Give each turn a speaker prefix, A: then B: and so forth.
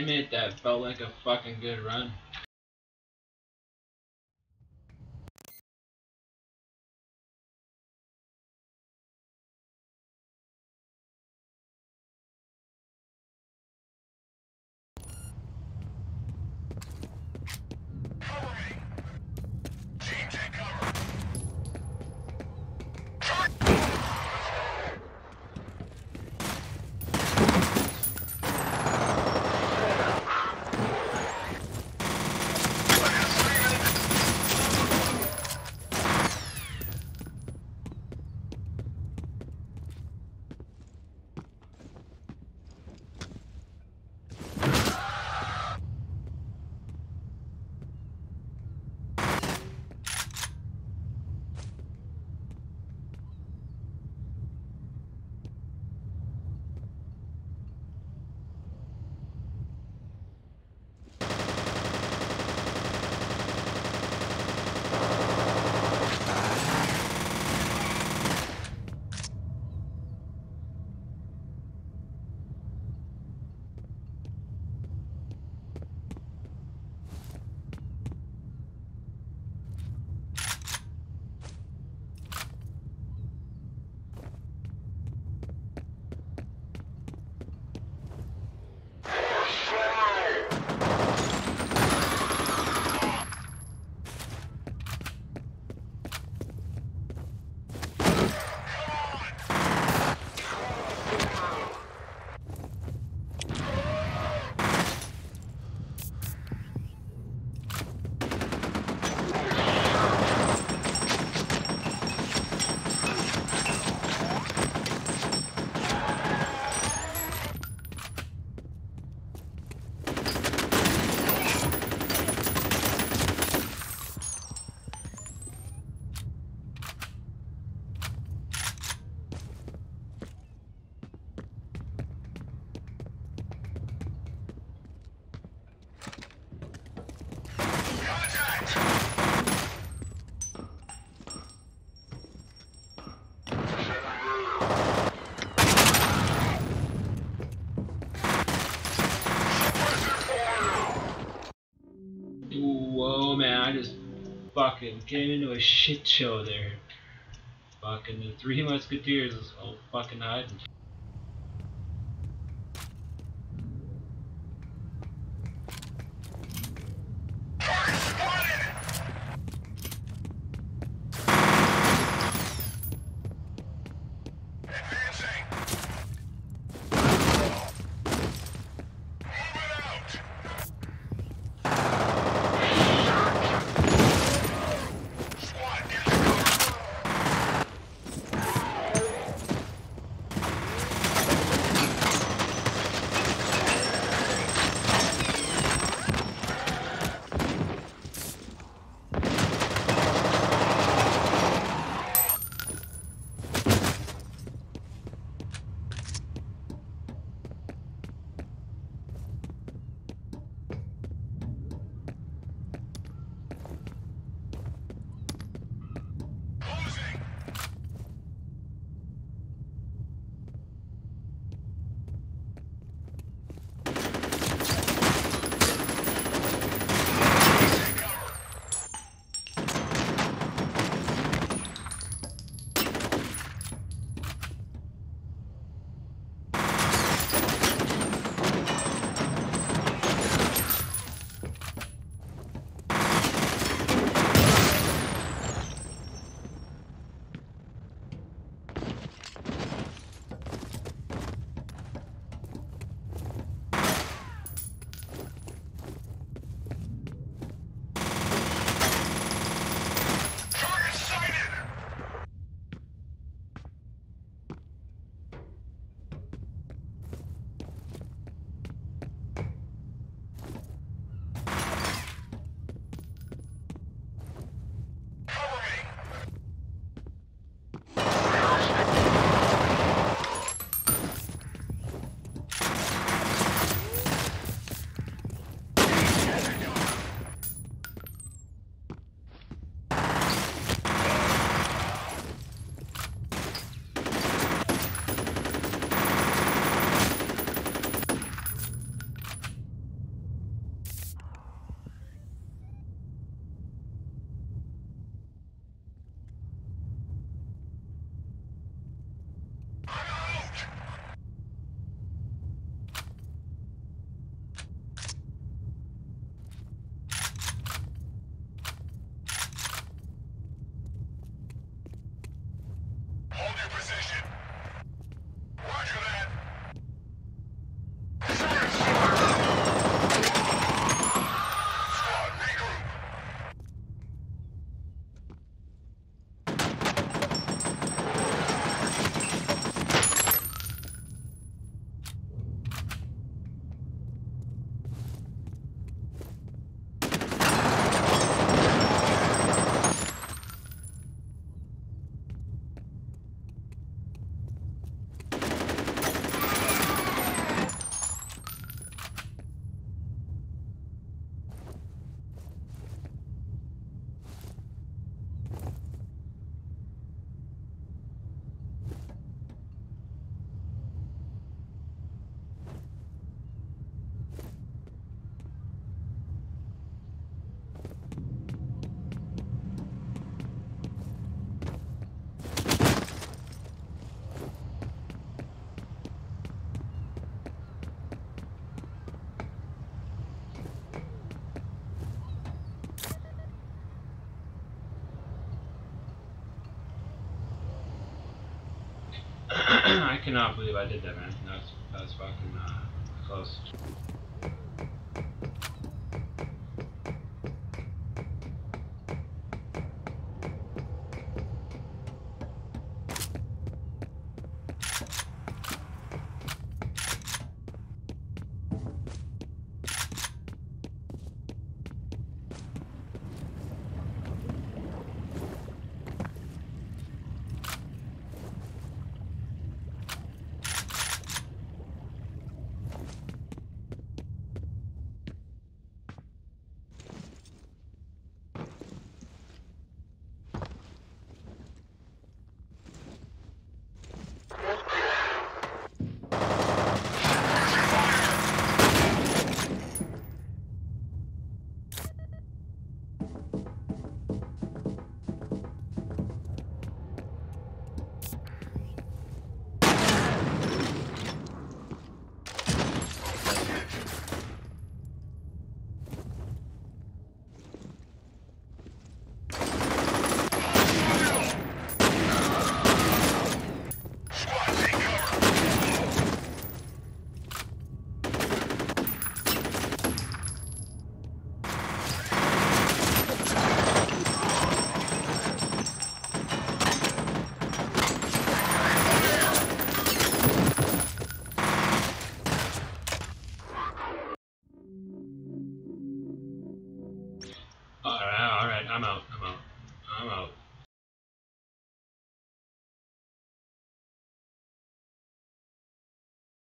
A: damn it, that felt like a fucking good run. Fucking came into a shit show there. Fucking the Three Musketeers was all fucking hiding. I cannot believe I did that, man. That was fucking uh, close.